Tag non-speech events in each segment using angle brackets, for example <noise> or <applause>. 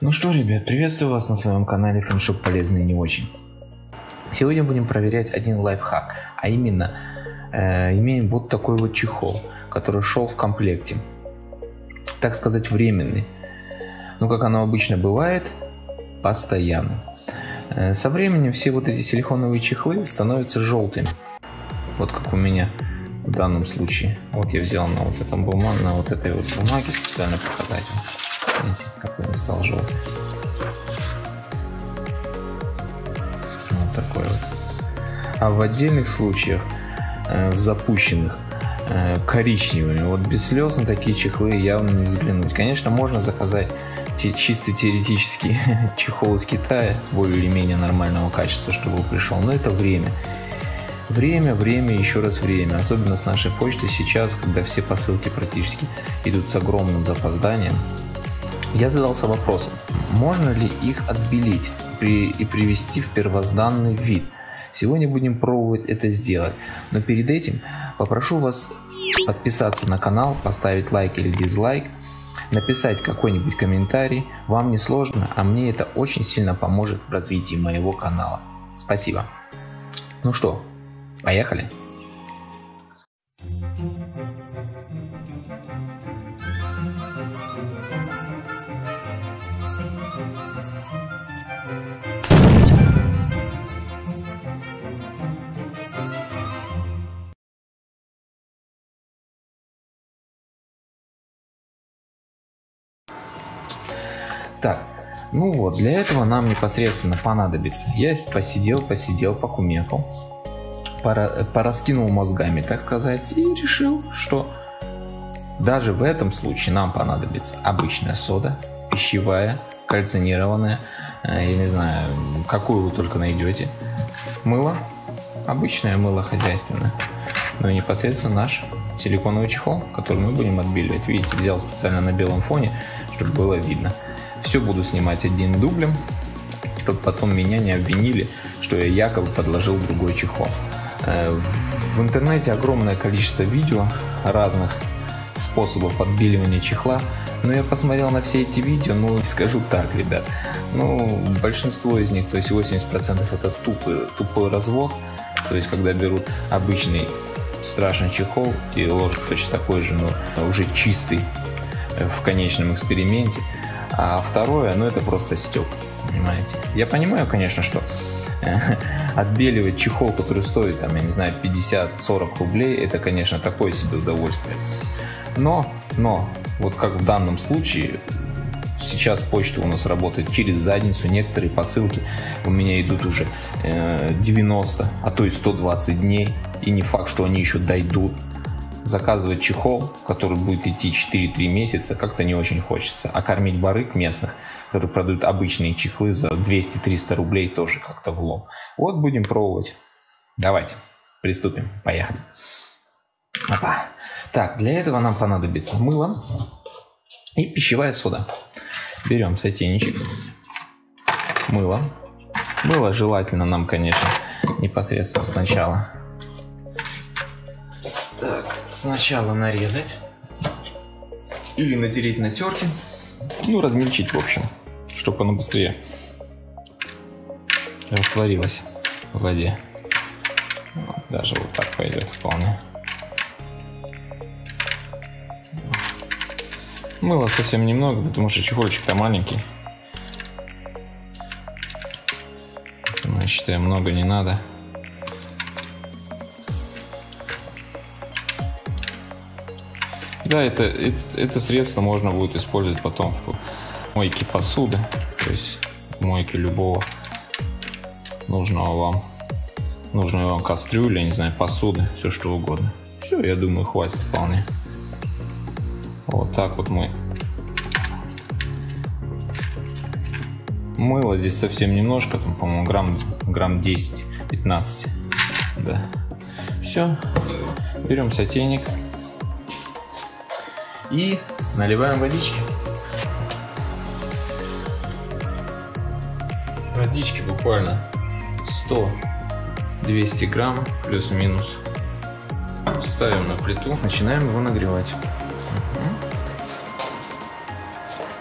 Ну что, ребят, приветствую вас на своем канале Фэншоп полезный не очень. Сегодня будем проверять один лайфхак, а именно э, имеем вот такой вот чехол, который шел в комплекте. Так сказать, временный. Ну, как оно обычно бывает, постоянно. Э, со временем все вот эти силиконовые чехлы становятся желтыми. Вот как у меня в данном случае. Вот я взял на вот этом бумаге, на вот этой вот бумаге специально показать. Видите, какой он стал желтый. Вот такой вот. А в отдельных случаях, э, в запущенных, э, коричневыми. Вот без слез на такие чехлы явно не взглянуть. Конечно, можно заказать чисто теоретически <laughs> чехол из Китая более или менее нормального качества, чтобы пришел. Но это время. Время, время, еще раз время. Особенно с нашей почтой сейчас, когда все посылки практически идут с огромным запозданием. Я задался вопросом, можно ли их отбелить при, и привести в первозданный вид. Сегодня будем пробовать это сделать. Но перед этим попрошу вас подписаться на канал, поставить лайк или дизлайк, написать какой-нибудь комментарий. Вам не сложно, а мне это очень сильно поможет в развитии моего канала. Спасибо. Ну что, поехали? Вот, для этого нам непосредственно понадобится. Я посидел, посидел, покумекал, пора, пораскинул мозгами, так сказать, и решил, что даже в этом случае нам понадобится обычная сода, пищевая, кальцинированная, э, я не знаю, какую вы только найдете, мыло, обычное мыло хозяйственное, ну и непосредственно наш силиконовый чехол, который мы будем отбеливать. Видите, взял специально на белом фоне, чтобы было видно. Все буду снимать одним дублем, чтобы потом меня не обвинили, что я якобы подложил другой чехол. Э, в интернете огромное количество видео разных способов отбеливания чехла, но я посмотрел на все эти видео, ну скажу так, ребят, ну большинство из них, то есть 80% это тупый, тупой развод, то есть когда берут обычный страшный чехол и ложат точно такой же, но уже чистый в конечном эксперименте, а второе, ну это просто стек, понимаете. Я понимаю, конечно, что э, <laughs> отбеливать чехол, который стоит, там, я не знаю, 50-40 рублей, это, конечно, такое себе удовольствие. Но, но, вот как в данном случае, сейчас почта у нас работает через задницу, некоторые посылки у меня идут уже 90, э, а то и 120 дней, и не факт, что они еще дойдут заказывать чехол, который будет идти 4-3 месяца, как-то не очень хочется. А кормить барыг местных, которые продают обычные чехлы за 200-300 рублей, тоже как-то в лом. Вот будем пробовать. Давайте, приступим. Поехали. Опа. Так, для этого нам понадобится мыло и пищевая сода. Берем сотейничек, мыло. Мыло желательно нам, конечно, непосредственно сначала сначала нарезать или натереть на терке, ну размельчить в общем, чтобы оно быстрее растворилось в воде. Даже вот так пойдет вполне. Мыла совсем немного, потому что чехольчик-то маленький. Я считаю, много не надо. Да, это, это, это средство можно будет использовать потом в мойке посуды, то есть в мойке любого нужного вам, нужной вам кастрюли, не знаю, посуды, все что угодно. Все, я думаю, хватит вполне. Вот так вот мы мыло здесь совсем немножко, там, по-моему, грамм, грамм 10-15. Да. Все. Берем сотейник. И наливаем водички. Водички буквально 100-200 грамм плюс-минус. Ставим на плиту, начинаем его нагревать.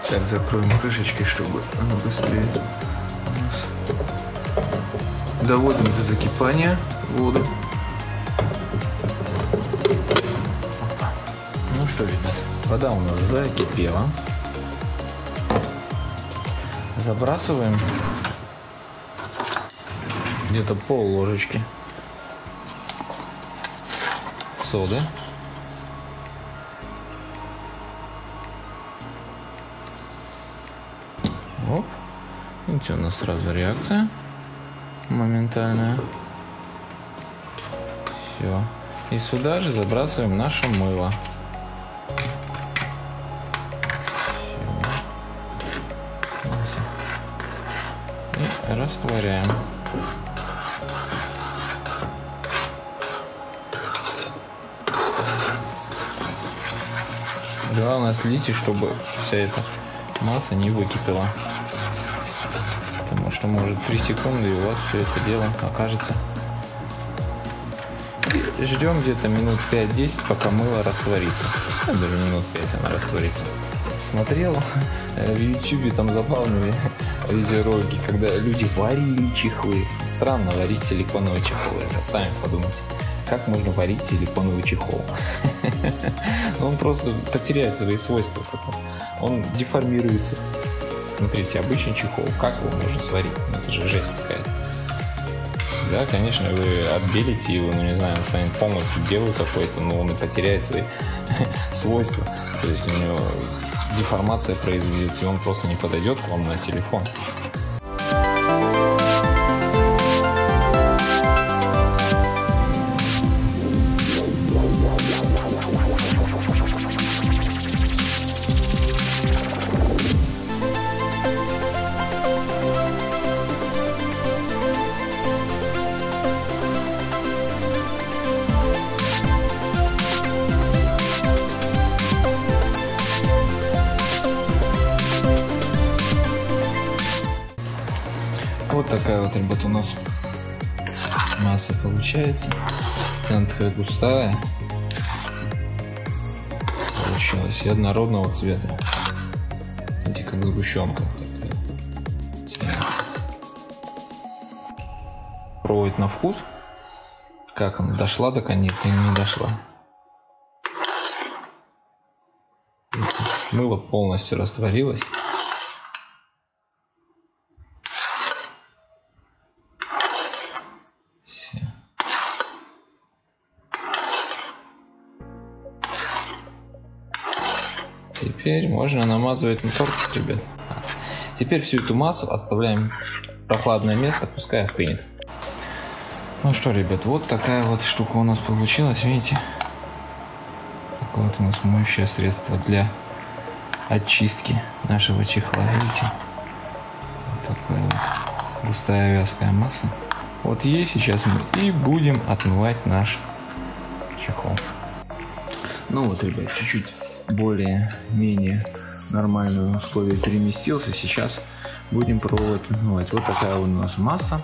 Так, закроем крышечкой, чтобы оно быстрее Доводим до закипания воду. Вода у нас закипела. Забрасываем где-то пол ложечки соды. Оп. Видите, у нас сразу реакция моментальная. Все. И сюда же забрасываем наше мыло. Растворяем. Главное следите, чтобы вся эта масса не выкипела. Потому что может 3 секунды и у вас все это дело окажется. Ждем где-то минут 5-10, пока мыло растворится. А даже минут 5 она растворится. Смотрел э, в ютубе там забавные видеоролики, когда люди варили чехлы. Странно варить силиконовые чехлы. Сами подумайте как можно варить силиконовый чехол. <laughs> Он просто потеряет свои свойства потом. Он деформируется. Смотрите, обычный чехол, как его можно сварить? Ну, это же жесть какая-то. Да, конечно, вы отбелите его, ну не знаю, он станет полностью белый какой-то, но он и потеряет свои <laughs> свойства. То есть у него деформация произойдет, и он просто не подойдет к вам на телефон. Получается. Тонкая, густая. Получилась и однородного цвета. Видите, как сгущенка. Пробовать на вкус. Как она дошла до конец или не дошла. Мыло полностью растворилось. Теперь можно намазывать на тортик, ребят. Теперь всю эту массу отставляем в прохладное место, пускай остынет. Ну что, ребят, вот такая вот штука у нас получилась, видите? Такое вот у нас моющее средство для очистки нашего чехла, видите? Вот такая вот густая вязкая масса. Вот ей сейчас мы и будем отмывать наш чехол. Ну вот, ребят, чуть-чуть более-менее нормальные условия переместился. Сейчас будем пробовать. Вот такая у нас масса.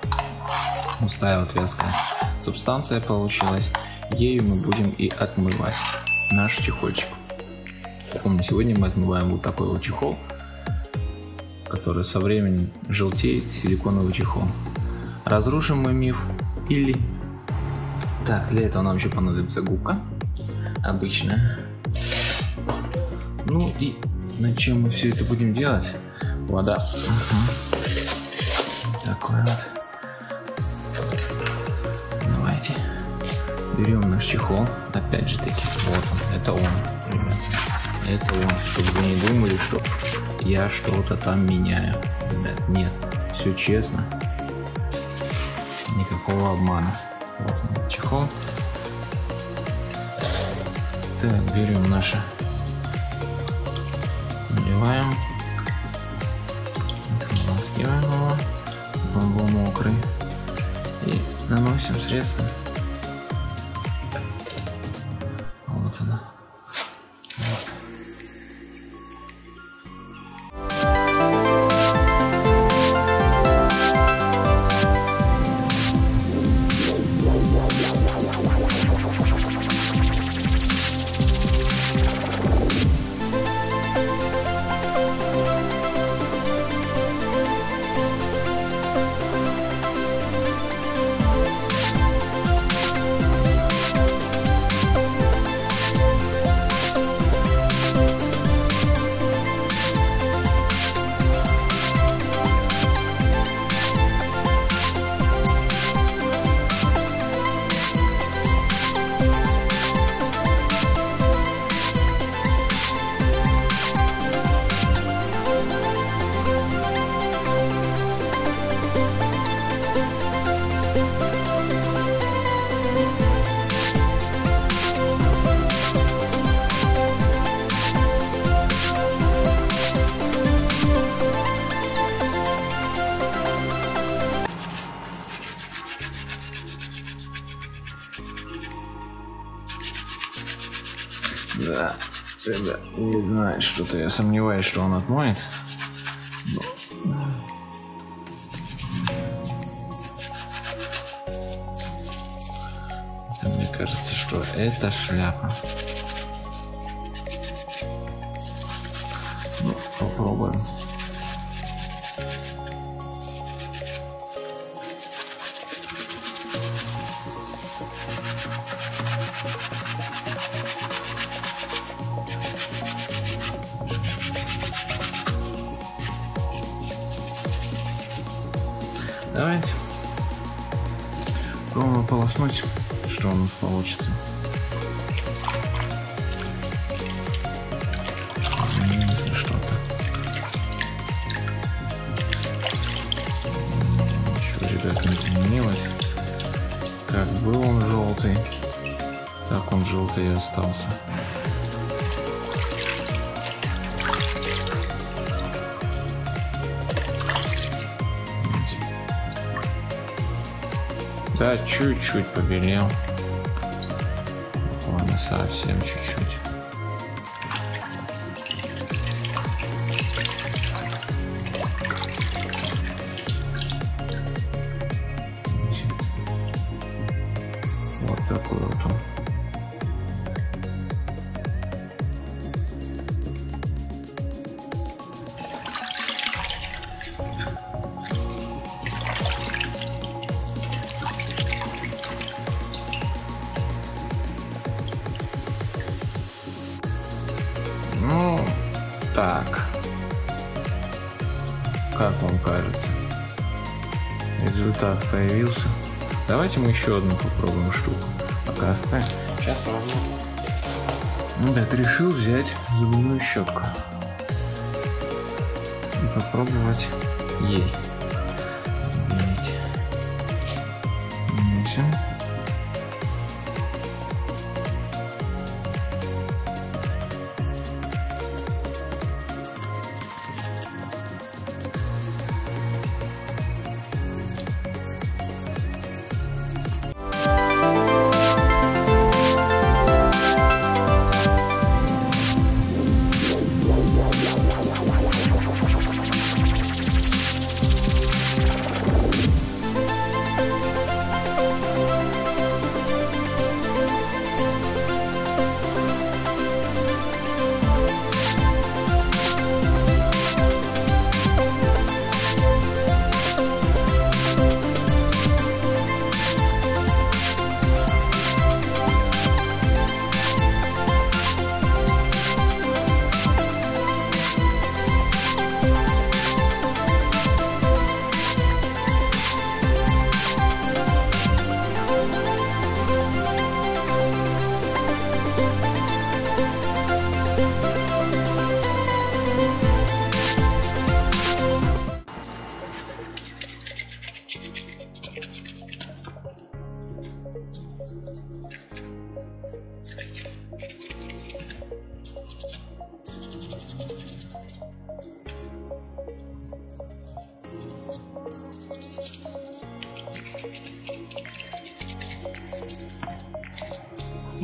Густая вот вязкая субстанция получилась. Ею мы будем и отмывать наш чехольчик. Помню, сегодня мы отмываем вот такой вот чехол, который со временем желтеет, силиконовый чехол. Разрушим мы миф или... Так, для этого нам еще понадобится губка обычная. Ну и на чем мы все это будем делать? Вода. Угу. Такой вот. Давайте. Берем наш чехол. Опять же таки, вот он. Это он, ребят. Это он. Чтобы вы не думали, что я что-то там меняю. Ребят, нет. Все честно. Никакого обмана. Вот он, чехол. Так, берем наше наливаем. Намазкиваем его. Он был мокрый. И наносим средство. Что-то я сомневаюсь, что он отмоет. Это мне кажется, что это шляпа. Ну, попробуем. Полоснуть, что у нас получится. Если что-то. Ничего, ребят, изменилось. Как был он желтый, так он желтый и остался. Да, чуть-чуть побелел. Буквально совсем чуть-чуть. Результат появился. Давайте мы еще одну попробуем штуку. Пока оставим. Сейчас возьму. Ну да, ты решил взять зубную щетку. И попробовать ей. Видите.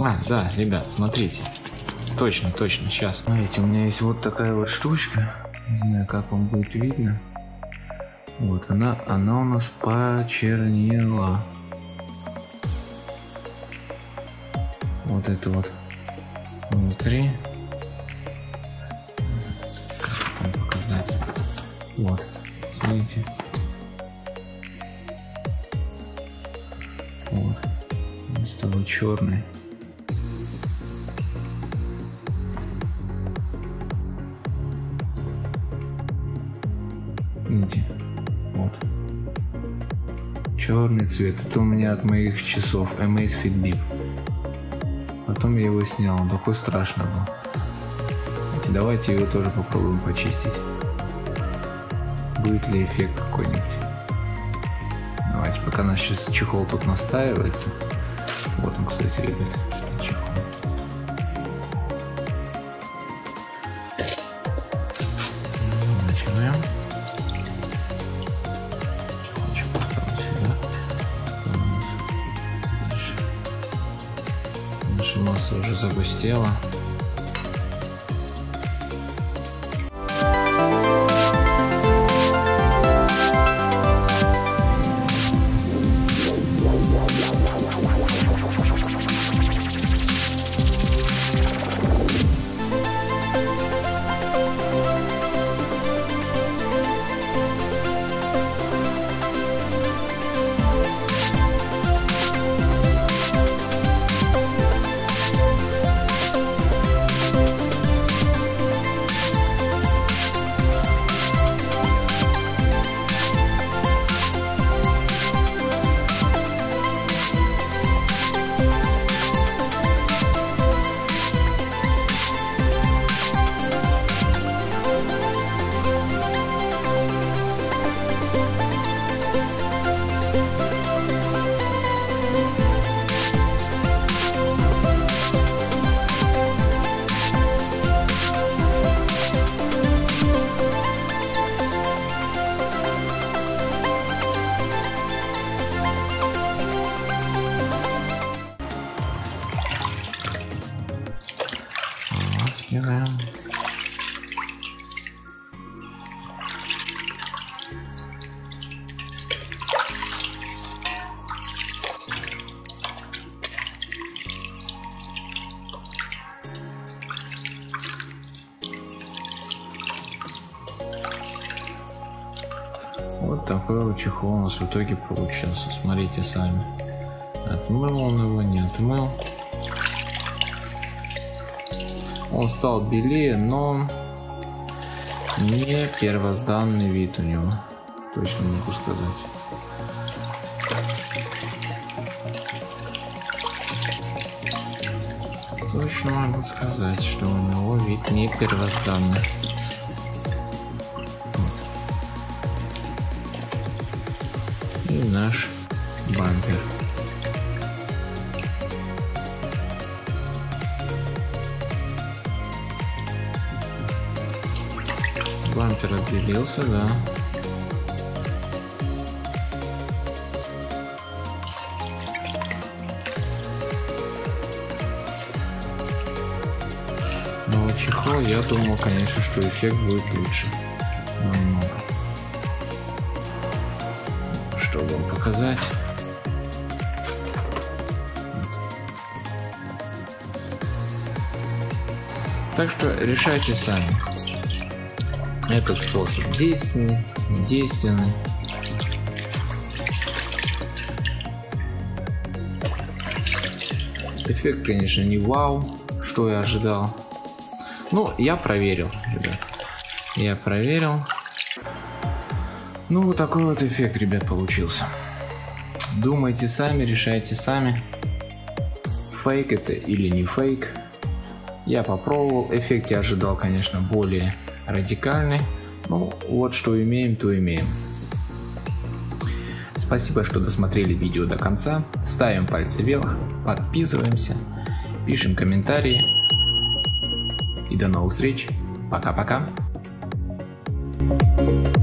А, да, ребят, смотрите. Точно, точно, сейчас. Смотрите, у меня есть вот такая вот штучка. Не знаю, как вам будет видно. Вот она, она у нас почернела. Вот это вот внутри. Как там показать? Вот, видите? Вот. Он стал черный. Цвет. Это у меня от моих часов Amaze Fitbit. Потом я его снял. Он такой страшный был. Давайте его тоже попробуем почистить. Будет ли эффект какой-нибудь. Давайте, пока наш сейчас чехол тут настаивается. Вот он, кстати, ребят, чехол. Дальше. Такой вот чехол у нас в итоге получился. Смотрите сами. Отмыл он его, не отмыл. Он стал белее, но не первозданный вид у него. Точно могу сказать. Точно могу сказать, что у него вид не первозданный. И наш бампер. Бампер отделился, да. Но чехол я думал, конечно, что эффект будет лучше. Показать? Так что решайте сами. Этот способ действенный, не действенный. Эффект, конечно, не вау, что я ожидал. Ну, я проверил, ребят. Я проверил. Ну, вот такой вот эффект, ребят, получился. Думайте сами, решайте сами. Фейк это или не фейк. Я попробовал. Эффект я ожидал, конечно, более радикальный. Ну, вот что имеем, то имеем. Спасибо, что досмотрели видео до конца. Ставим пальцы вверх, подписываемся, пишем комментарии. И до новых встреч. Пока-пока. thank you